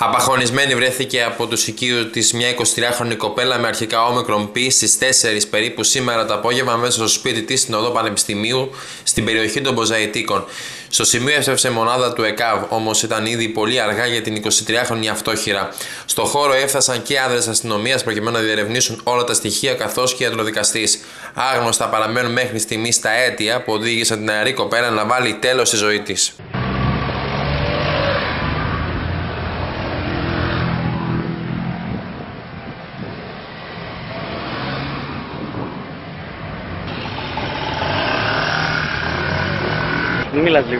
Απαχωνισμένη βρέθηκε από τους οικείους της μια 23χρονη κοπέλα με αρχικά όμικρον π στις 4 περίπου σήμερα το απόγευμα μέσα στο σπίτι της στην οδό Πανεπιστημίου στην περιοχή των Μποζαϊτίκων. Στο σημείο έφτασε μονάδα του ΕΚΑΒ, όμως ήταν ήδη πολύ αργά για την 23χρονη αυτόχειρα. Στο χώρο έφτασαν και άνδρε αστυνομίας προκειμένου να διερευνήσουν όλα τα στοιχεία καθώς και ιατροδικαστής. Άγνωστα παραμένουν μέχρι στιγμής τα αίτια που οδήγησαν την νεαρή κοπέλα να βάλει τέλος στη ζωή της. Não me leve.